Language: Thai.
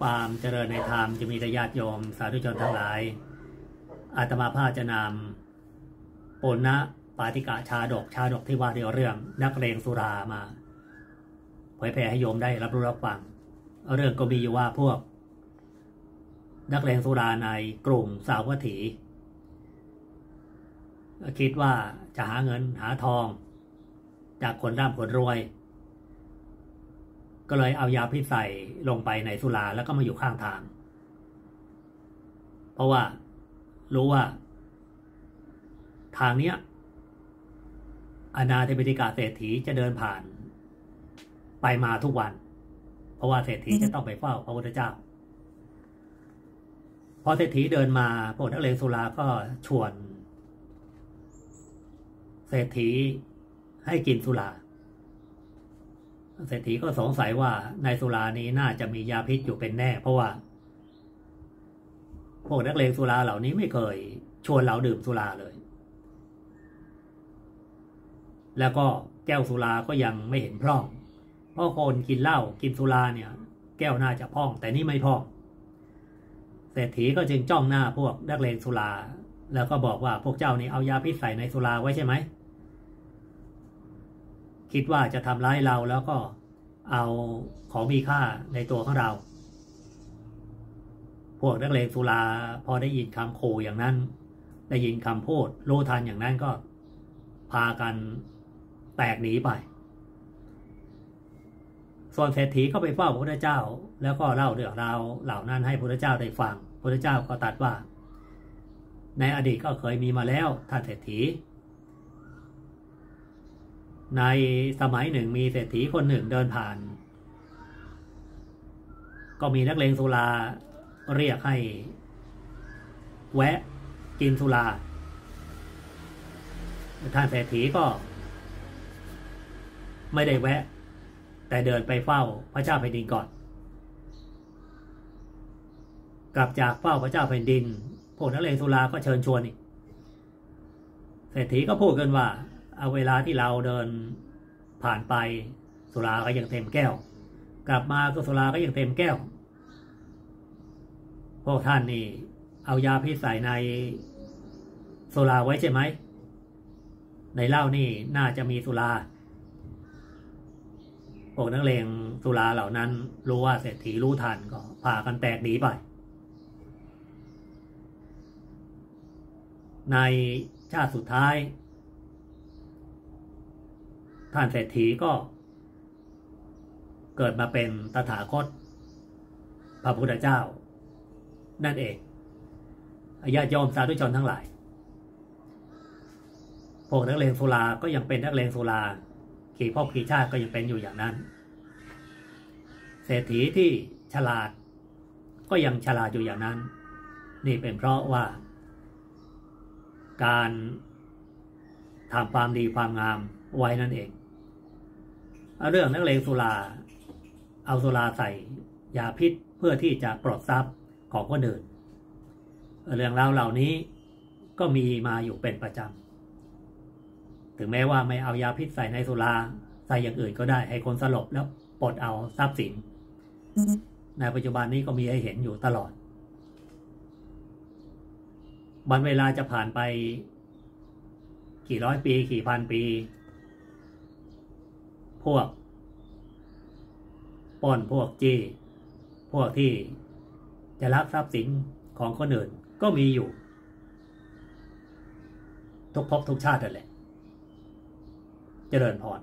ความเจริญในธรรมจะมีแต่ญาติโยมสาธุชนทั้งหลาย อาตมาภาจะนำปุณณปาติกะชาดกชาดกที่ว่าเดียวเรื่อง นักเลงสุรามาเผยแผ่ให้โยมได้รับรู้รับฟัง เรื่องก็มีอยู่ว่าพวก นักเลงสุราในกลุ่มสาววัตถี คิดว่าจะหาเงินหาทอง จากคนร่ำคนรวย ก็เลยเอายาพิษใส่ลงไปในสุราแล้วก็มาอยู่ข้างทาง เพราะว่ารู้ว่า ทางเนี้ยอนาธิบดิกาเศรษฐีจะเดินผ่าน ไปมาทุกวัน เพราะว่าเศรษฐีจะต้องไปเฝ้าพระพุทธเจ้า พอเศรษฐีเดินมาพวกนักเลงสุราก็ชวน เศรษฐีให้กินสุรา เศรษฐีก็สงสัยว่าในสุรานี้น่าจะมียาพิษอยู่เป็นแน่ เพราะว่า พวกนักเลงสุราเหล่านี้ไม่เคย ชวนเราดื่มสุราเลย แล้วก็แก้วสุราก็ยังไม่เห็นพร่อง เพราะคนกินเหล้ากินสุราเนี่ย แก้วน่าจะพร่อง แต่นี่ไม่พร่อง เศรษฐีก็จึงจ้องหน้าพวกนักเลงสุรา แล้วก็บอกว่าพวกเจ้านี่เอายาพิษใส่ในสุราไว้ใช่ไหม คิดว่าจะทำร้ายเราแล้วก็เอาของมีค่าในตัวของเรา พวกนักเลงสุราพอได้ยินคำขู่อย่างนั้น ได้ยินคำพูดรู้ทันอย่างนั้นก็พากันแตกหนีไป ส่วนเศรษฐีก็ไปเฝ้าพระพุทธเจ้า แล้วก็เล่าเรื่องราวเหล่านั้นให้พระพุทธเจ้าได้ฟังพระพุทธเจ้าก็ตรัสว่า ในอดีตก็เคยมีมาแล้วท่านเศรษฐี ในสมัยหนึ่งมีเศรษฐีคนหนึ่งเดินผ่าน ก็มีนักเลงสุราเรียกให้ แวะกินสุรา ท่านเศรษฐีก็ ไม่ได้แวะ แต่เดินไปเฝ้าพระเจ้าแผ่นดินก่อน กลับจากเฝ้าพระเจ้าแผ่นดินพวกนักเลงสุราก็เชิญชวนอีกเศรษฐีก็พูดกันว่า เอาเวลาที่เราเดินผ่านไปสุราก็ยังเต็มแก้ว กลับมาก็สุราก็ยังเต็มแก้ว พวกท่านนี่ เอายาพิษใส่ในสุราไว้ใช่ไหม ในเหล้านี่น่าจะมีสุราพวกนักเลงสุราเหล่านั้น รู้ว่าเศรษฐีรู้ทันก็พากันแตกหนีไป ในชาติสุดท้าย ท่านเศรษฐีก็ เกิดมาเป็นตถาคต พระพุทธเจ้า นั่นเองญาติโยมสาธุชนทั้งหลายพวกนักเลงสุราก็ยังเป็นนักเลงสุราขี่พ่อขี่ชาติก็ยังเป็นอยู่อย่างนั้น เศรษฐีที่ฉลาด ก็ยังฉลาดอยู่อย่างนั้น นี่เป็นเพราะว่า การทำความดีความงามไว้นั่นเอง เรื่องนักเลงสุรา เอาสุราใส่ยาพิษเพื่อที่จะปลดทรัพย์ของคนอื่น เรื่องราวเหล่านี้ก็มีมาอยู่เป็นประจำ ถึงแม้ว่าไม่เอายาพิษใส่ในสุราใส่อย่างอื่นก็ได้ให้คนสลบแล้วปลดเอาทรัพย์สิน ในปัจจุบันนี้ก็มีให้เห็นอยู่ตลอดวันเวลาจะผ่านไป กี่ร้อยปี กี่พันปี พวกป้อนพวกจี้พวกที่จะลักทรัพย์สินของคนอื่นก็มีอยู่ ทุกภพทุกชาตินั่นแหละ เจริญพร